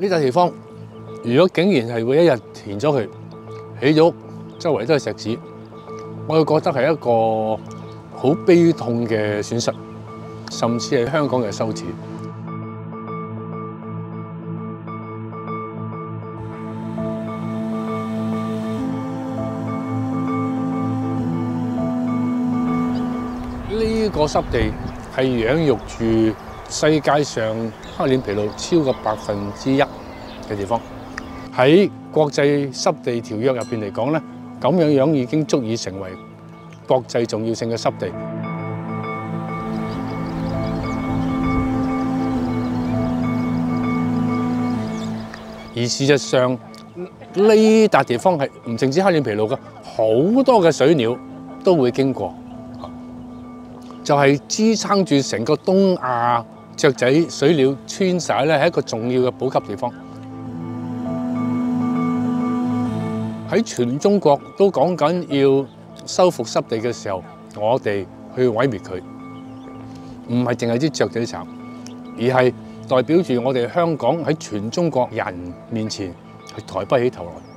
呢笪地方，如果竟然係會一日填咗佢，起咗，周圍都係石屎，我會覺得係一個好悲痛嘅損失，甚至係香港嘅羞恥。呢個濕地係養育住世界上黑臉琵鷺超過百分之一嘅地方。喺國際濕地條約入邊嚟講咧，咁樣樣已經足以成為國際重要性嘅濕地。而事實上，呢笪地方係唔淨止黑臉琵鷺嘅，好多嘅水鳥都會經過。就係支撐住成個東亞雀仔水鳥遷徙咧，係一個重要嘅補給地方。喺全中國都講緊要修復濕地嘅時候，我哋去毀滅佢，唔係淨係啲雀仔慘，而係代表住我哋香港喺全中國人面前係抬不起頭來。